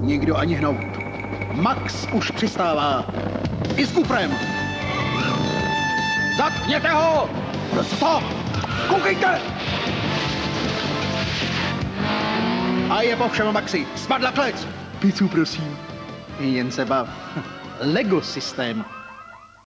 Nikdo ani hnout. Max už přistává. I s kuprem. Zatkněte ho! Stop! Koukejte! A je po všem, Maxi. Spadla klec. Pizzu, prosím. Jen se bav. Lego systém.